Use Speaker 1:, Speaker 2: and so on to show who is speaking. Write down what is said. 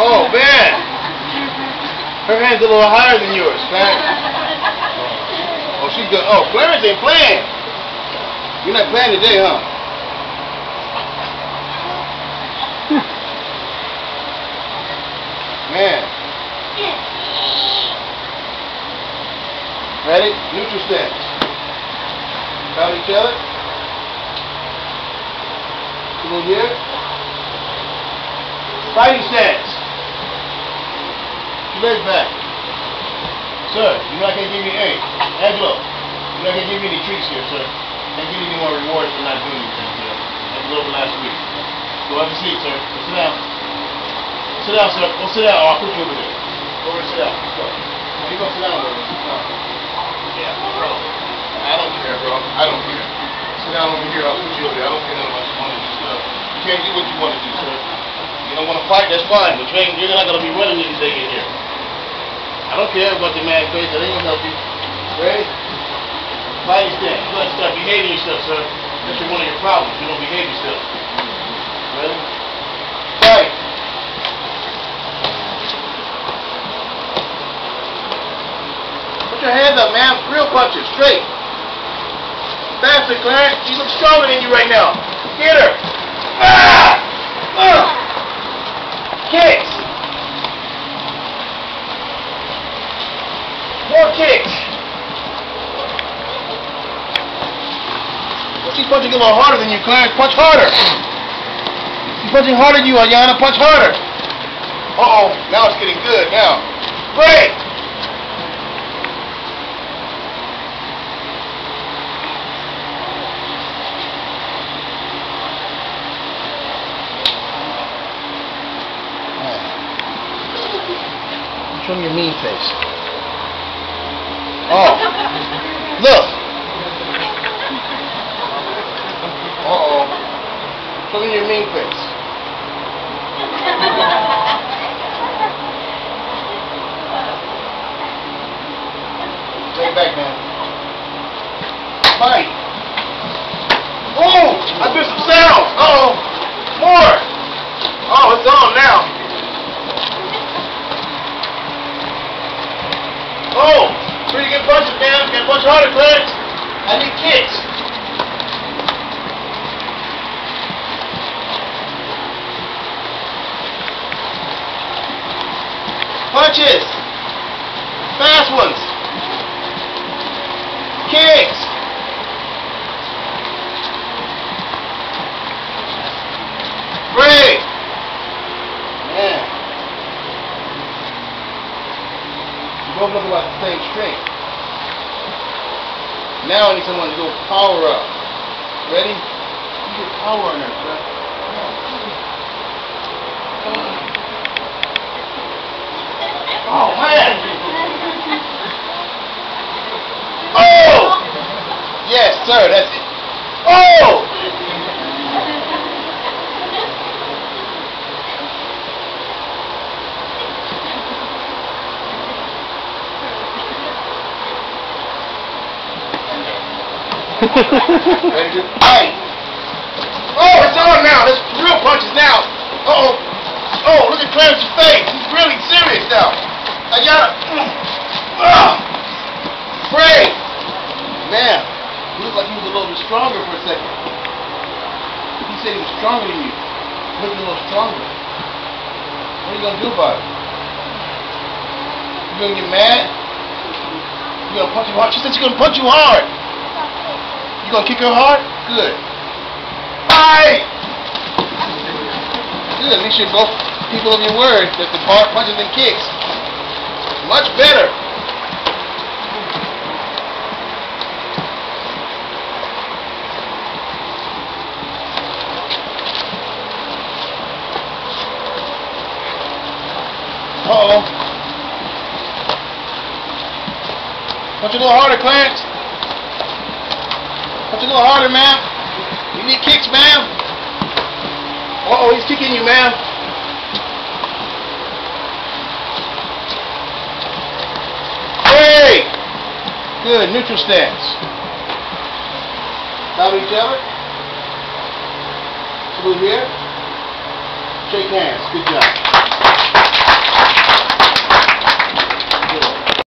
Speaker 1: Oh, man. Her hand's a little higher than yours, Clarence. Oh, she's good. Oh, Clarence ain't playing. You're not playing today, huh? Man. Ready? Neutral stance. Count each other. Come over here. Fighting stance. Legs back. Sir, you're not going to give me, hey, Angelo, you're not going to give me any treats here, sir. Can't give you any more rewards for not doing anything, sir. Like you over last week. Go have a seat, sir. Go sit down. Sit down, sir. Go sit down. Oh, I'll put you over there. Go over and sit down. Go. You go sit down over there. Yeah, bro. I don't care, bro. I don't care. Sit down over here. I'll put you over there. I don't care nothing about your money and stuff. You can't do what you want to do, sir. You don't want to fight, that's fine, but you ain't, you're not going to be running anything in here. I don't care about the man face. That ain't to help you. Ready? Fighting stance. You got to start behaving yourself, sir. That's one of your problems. You don't behave yourself. Ready? Fight. Put your hands up, man. Real punches. Straight. Faster, Clarence. She looks stronger than you right now. Get her. Ah! Ugh. Kicks. More kicks. She's punching a little harder than you, Clarence. Punch harder. She's punching harder than you, Ayanna. Punch harder. Uh-oh. Now it's getting good. Now. Break. Show me your mean face. Oh. Look. Uh-oh. Show me your mean face. Lay back, man. Fight. Oh! I hear some sounds. Uh-oh. More. Oh, it's on now. Oh! Pretty good punches, man. Get punch harder, Clarence. I need kicks. Punches. Fast ones. Kicks. Break. You both look about the same strength. Now I need someone to go power up. Ready? You get power on there, sir. Oh man! Oh! Yes, sir, that's it. Oh! Fight. Oh, it's on now. That's real punches now. Uh-oh. Oh, look at Clarence's face. He's really serious now. I gotta. Uh, Pray. Man, he looked like he was a little bit stronger for a second. He said he was stronger than you. Looking a little stronger. What are you gonna do about it? You gonna get mad? You gonna punch him hard? She said she's gonna punch you hard. You gonna kick her hard? Good. Fight! Good. At least you're both people of your word that the hard punches and kicks. Much better. Uh-oh. Punch a little harder, Clarence. Punch a little harder, ma'am. You need kicks, ma'am. Uh-oh, he's kicking you, ma'am. Hey! Good, neutral stance. Stop each other. Salute here. Shake hands. Good job.